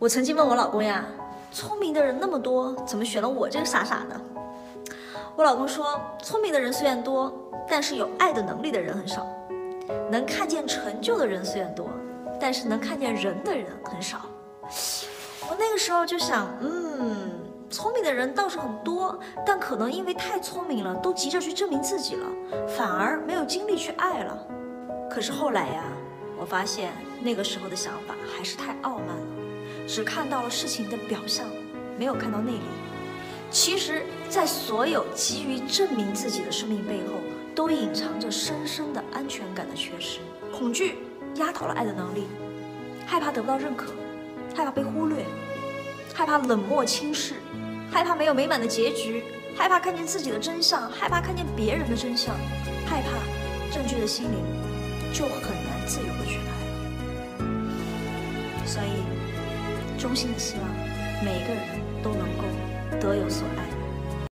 我曾经问我老公呀，聪明的人那么多，怎么选了我这个傻傻的？我老公说，聪明的人虽然多，但是有爱的能力的人很少；能看见成就的人虽然多，但是能看见人的人很少。我那个时候就想，嗯，聪明的人倒是很多，但可能因为太聪明了，都急着去证明自己了，反而没有精力去爱了。可是后来呀，我发现那个时候的想法还是太傲慢了，只看到了事情的表象，没有看到内里。其实，在所有急于证明自己的生命背后，都隐藏着深深的安全感的缺失。恐惧压倒了爱的能力，害怕得不到认可，害怕被忽略，害怕冷漠轻视，害怕没有美满的结局，害怕看见自己的真相，害怕看见别人的真相，害怕占据的心灵，就很难自由的去爱。所以，衷心的希望每个人都能够。得有所爱。